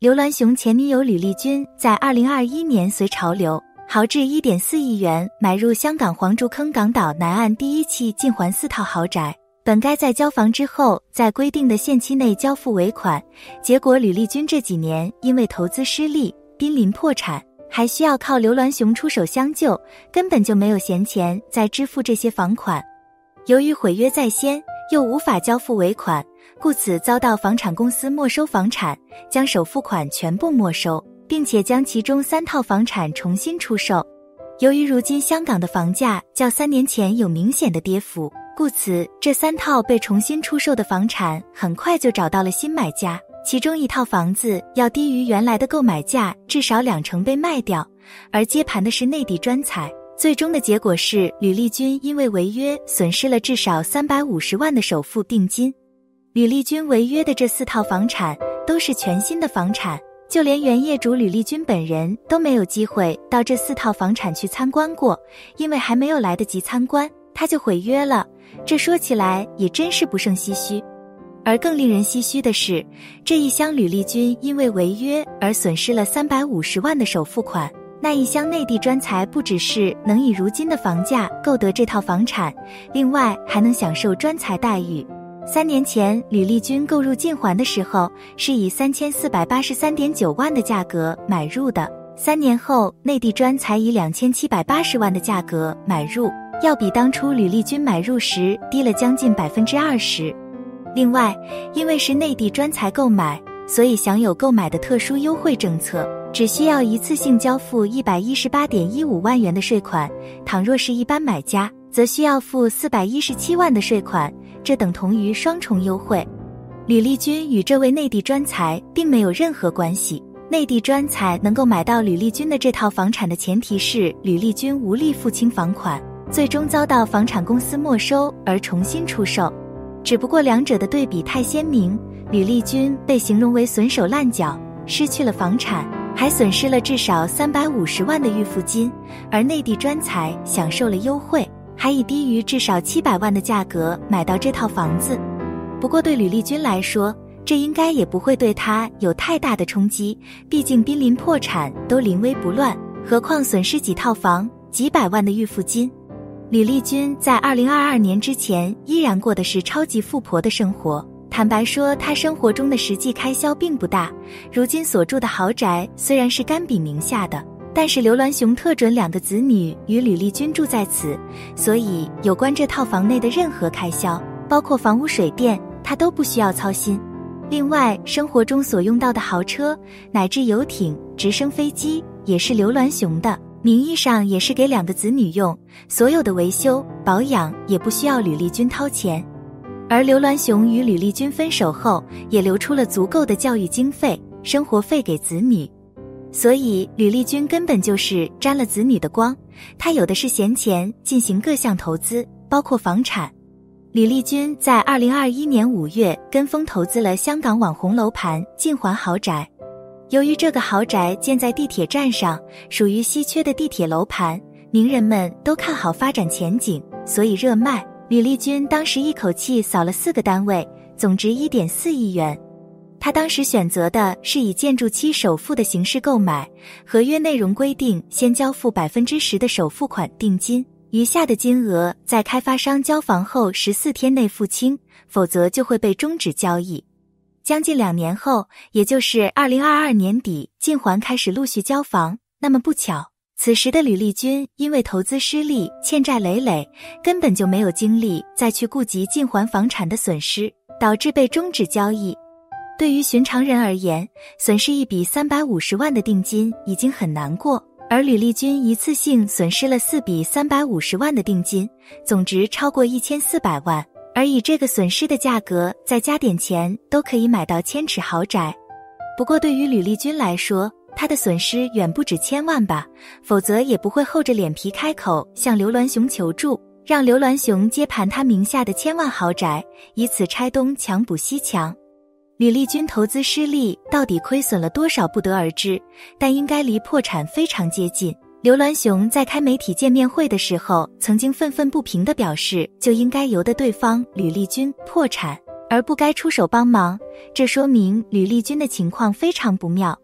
刘銮雄前女友吕丽君在二零二一年随潮流豪掷一点四亿元买入香港黄竹坑港岛南岸第一期近环四套豪宅，本该在交房之后在规定的限期内交付尾款，结果吕丽君这几年因为投资失利濒临破产，还需要靠刘銮雄出手相救，根本就没有闲钱再支付这些房款。由于毁约在先，又无法交付尾款。故此遭到房产公司没收房产，将首付款全部没收，并且将其中三套房产重新出售。由于如今香港的房价较三年前有明显的跌幅，故此这三套被重新出售的房产很快就找到了新买家。其中一套房子要低于原来的购买价至少两成被卖掉，而接盘的是内地专才。最终的结果是吕丽君因为违约损失了至少三百五十万的首付定金。吕丽君违约的这四套房产都是全新的房产，就连原业主吕丽君本人都没有机会到这四套房产去参观过，因为还没有来得及参观，他就毁约了。这说起来也真是不胜唏嘘。而更令人唏嘘的是，这一箱吕丽君因为违约而损失了三百五十万的首付款，那一箱内地专才不只是能以如今的房价购得这套房产，另外还能享受专才待遇。三年前，吕丽君购入晋环的时候，是以三千四百八十三点九万的价格买入的。三年后，内地专才以两千七百八十万的价格买入，要比当初吕丽君买入时低了将近百分之二十。另外，因为是内地专才购买，所以享有购买的特殊优惠政策，只需要一次性交付一百一十八点一五万元的税款；倘若是一般买家，则需要付四百一十七万的税款。这等同于双重优惠。吕丽君与这位内地专才并没有任何关系。内地专才能够买到吕丽君的这套房产的前提是吕丽君无力付清房款，最终遭到房产公司没收而重新出售。只不过两者的对比太鲜明，吕丽君被形容为损手烂脚，失去了房产，还损失了至少三百五十万的预付金，而内地专才享受了优惠。还以低于至少七百万的价格买到这套房子，不过对吕丽君来说，这应该也不会对她有太大的冲击，毕竟濒临破产都临危不乱，何况损失几套房、几百万的预付金。吕丽君在二零二二年之前依然过的是超级富婆的生活，坦白说，她生活中的实际开销并不大。如今所住的豪宅虽然是甘比名下的。但是刘銮雄特准两个子女与吕丽君住在此，所以有关这套房内的任何开销，包括房屋水电，他都不需要操心。另外，生活中所用到的豪车乃至游艇、直升飞机，也是刘銮雄的，名义上也是给两个子女用，所有的维修保养也不需要吕丽君掏钱。而刘銮雄与吕丽君分手后，也留出了足够的教育经费、生活费给子女。所以吕丽君根本就是沾了子女的光，她有的是闲钱进行各项投资，包括房产。吕丽君在二零二一年五月跟风投资了香港网红楼盘晋环豪宅。由于这个豪宅建在地铁站上，属于稀缺的地铁楼盘，名人们都看好发展前景，所以热卖。吕丽君当时一口气扫了四个单位，总值一点四亿元。他当时选择的是以建筑期首付的形式购买，合约内容规定先交付百分之十的首付款定金，余下的金额在开发商交房后十四天内付清，否则就会被终止交易。将近两年后，也就是二零二二年底，晋环开始陆续交房。那么不巧，此时的吕丽君因为投资失利，欠债累累，根本就没有精力再去顾及晋环房产的损失，导致被终止交易。对于寻常人而言，损失一笔三百五十万的定金已经很难过，而吕丽君一次性损失了四笔三百五十万的定金，总值超过一千四百万。而以这个损失的价格再加点钱，都可以买到千尺豪宅。不过对于吕丽君来说，她的损失远不止千万吧，否则也不会厚着脸皮开口向刘銮雄求助，让刘銮雄接盘他名下的千万豪宅，以此拆东墙补西墙。吕丽君投资失利，到底亏损了多少不得而知，但应该离破产非常接近。刘銮雄在开媒体见面会的时候，曾经愤愤不平地表示，就应该由得对方吕丽君破产，而不该出手帮忙，这说明吕丽君的情况非常不妙。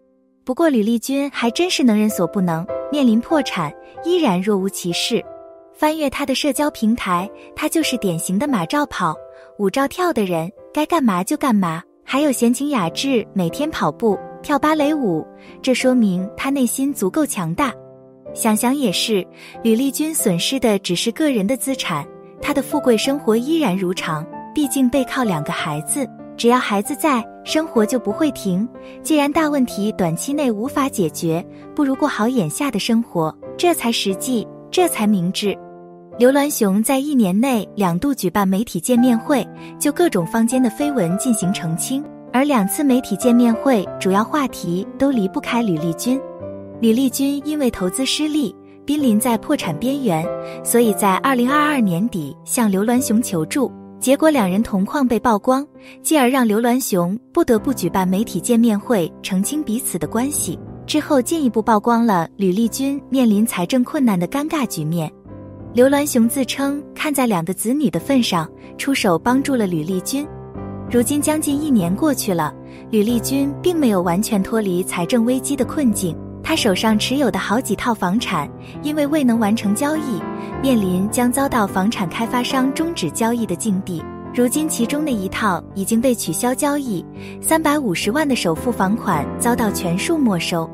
不过吕丽君还真是能人所不能，面临破产依然若无其事。翻阅她的社交平台，她就是典型的马照跑，舞照跳的人，该干嘛就干嘛，还有闲情雅致，每天跑步。跳芭蕾舞，这说明他内心足够强大。想想也是，吕丽君损失的只是个人的资产，她的富贵生活依然如常。毕竟背靠两个孩子，只要孩子在，生活就不会停。既然大问题短期内无法解决，不如过好眼下的生活，这才实际，这才明智。刘銮雄在一年内两度举办媒体见面会，就各种坊间的绯闻进行澄清。而两次媒体见面会主要话题都离不开吕丽君。吕丽君因为投资失利，濒临在破产边缘，所以在二零二二年底向刘銮雄求助，结果两人同框被曝光，继而让刘銮雄不得不举办媒体见面会澄清彼此的关系。之后进一步曝光了吕丽君面临财政困难的尴尬局面。刘銮雄自称看在两个子女的份上，出手帮助了吕丽君。如今将近一年过去了，吕丽君并没有完全脱离财政危机的困境。她手上持有的好几套房产，因为未能完成交易，面临将遭到房产开发商终止交易的境地。如今其中的一套已经被取消交易，三百五十万的首付房款遭到全数没收。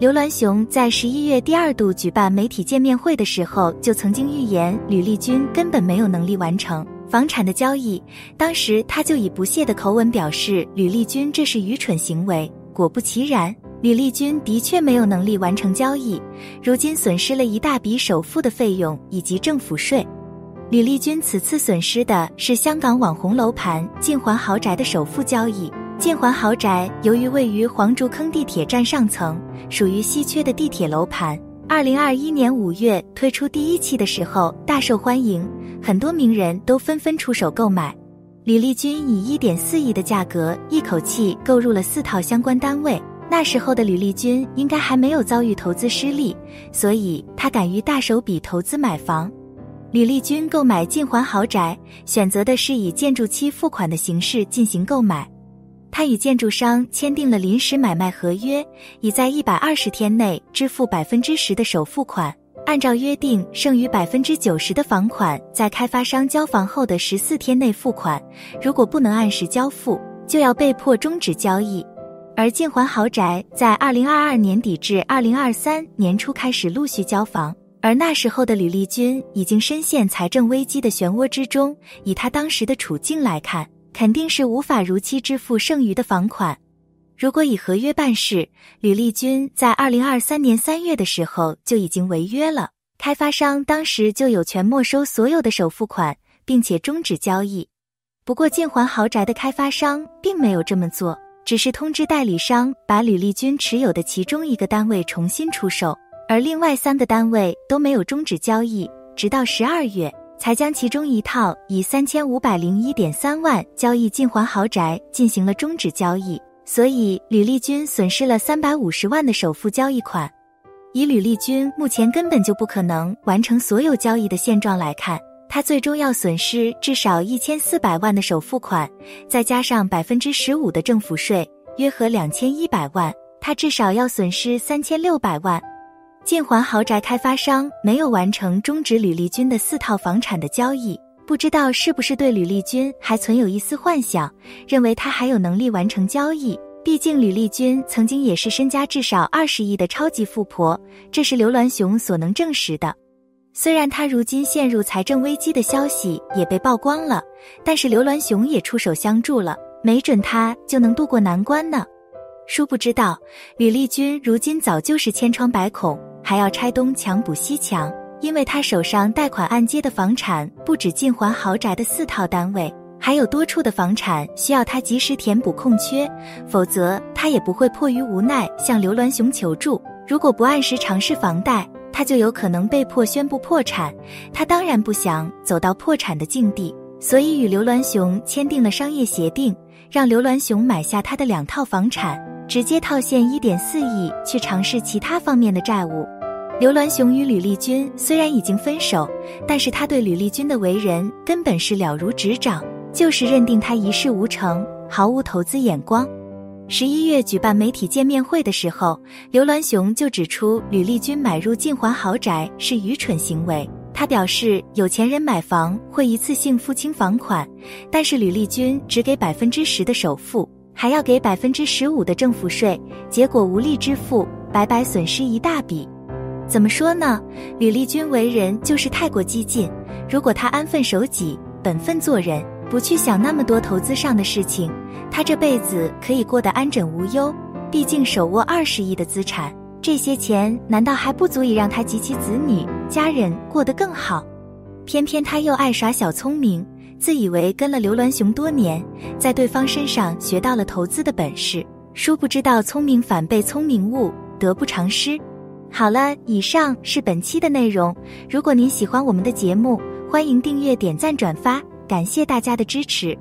刘銮雄在十一月第二度举办媒体见面会的时候，就曾经预言吕丽君根本没有能力完成。房产的交易，当时他就以不屑的口吻表示吕丽君这是愚蠢行为。果不其然，吕丽君的确没有能力完成交易，如今损失了一大笔首付的费用以及政府税。吕丽君此次损失的是香港网红楼盘晋环豪宅的首付交易。晋环豪宅由于位于黄竹坑地铁站上层，属于稀缺的地铁楼盘。二零二一年五月推出第一期的时候大受欢迎。很多名人都纷纷出手购买，吕丽君以一点四亿的价格一口气购入了四套相关单位。那时候的吕丽君应该还没有遭遇投资失利，所以她敢于大手笔投资买房。吕丽君购买晋环豪宅，选择的是以建筑期付款的形式进行购买。他与建筑商签订了临时买卖合约，已在一百二十天内支付百分之十的首付款。按照约定，剩余百分之九十的房款在开发商交房后的十四天内付款，如果不能按时交付，就要被迫终止交易。而晋环豪宅在二零二二年底至二零二三年初开始陆续交房，而那时候的吕丽君已经深陷财政危机的漩涡之中，以他当时的处境来看，肯定是无法如期支付剩余的房款。如果以合约办事，吕丽君在二零二三年三月的时候就已经违约了，开发商当时就有权没收所有的首付款，并且终止交易。不过晋环豪宅的开发商并没有这么做，只是通知代理商把吕丽君持有的其中一个单位重新出售，而另外三个单位都没有终止交易，直到十二月才将其中一套以三千五百零一点三万交易进还豪宅进行了终止交易。所以，吕丽君损失了三百五十万的首付交易款。以吕丽君目前根本就不可能完成所有交易的现状来看，她最终要损失至少一千四百万的首付款，再加上百分之十五的政府税，约合两千一百万，她至少要损失三千六百万。晋环豪宅开发商没有完成终止吕丽君的四套房产的交易。不知道是不是对吕丽君还存有一丝幻想，认为她还有能力完成交易。毕竟吕丽君曾经也是身家至少二十亿的超级富婆，这是刘銮雄所能证实的。虽然他如今陷入财政危机的消息也被曝光了，但是刘銮雄也出手相助了，没准他就能渡过难关呢。殊不知道，吕丽君如今早就是千疮百孔，还要拆东墙补西墙。因为他手上贷款按揭的房产不止晋环豪宅的四套单位，还有多处的房产需要他及时填补空缺，否则他也不会迫于无奈向刘銮雄求助。如果不按时偿试房贷，他就有可能被迫宣布破产。他当然不想走到破产的境地，所以与刘銮雄签订了商业协定，让刘銮雄买下他的两套房产，直接套现一点四亿去尝试其他方面的债务。刘銮雄与吕丽君虽然已经分手，但是他对吕丽君的为人根本是了如指掌。就是认定他一事无成，毫无投资眼光。十一月举办媒体见面会的时候，刘銮雄就指出吕丽君买入晋环豪宅是愚蠢行为。他表示，有钱人买房会一次性付清房款，但是吕丽君只给百分之十的首付，还要给百分之十五的政府税，结果无力支付，白白损失一大笔。怎么说呢？吕丽君为人就是太过激进。如果她安分守己、本分做人，不去想那么多投资上的事情。他这辈子可以过得安枕无忧，毕竟手握二十亿的资产，这些钱难道还不足以让他及其子女家人过得更好？偏偏他又爱耍小聪明，自以为跟了刘銮雄多年，在对方身上学到了投资的本事，殊不知道聪明反被聪明误，得不偿失。好了，以上是本期的内容。如果您喜欢我们的节目，欢迎订阅、点赞、转发，感谢大家的支持。